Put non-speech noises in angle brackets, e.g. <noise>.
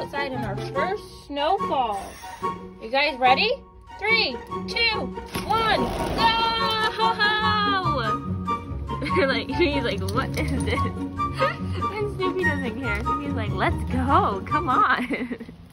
outside in our first snowfall. You guys ready? Three, two, one, go! <laughs> like he's like, what is this? <laughs> and Snoopy doesn't care. Snoopy's like, let's go, come on. <laughs>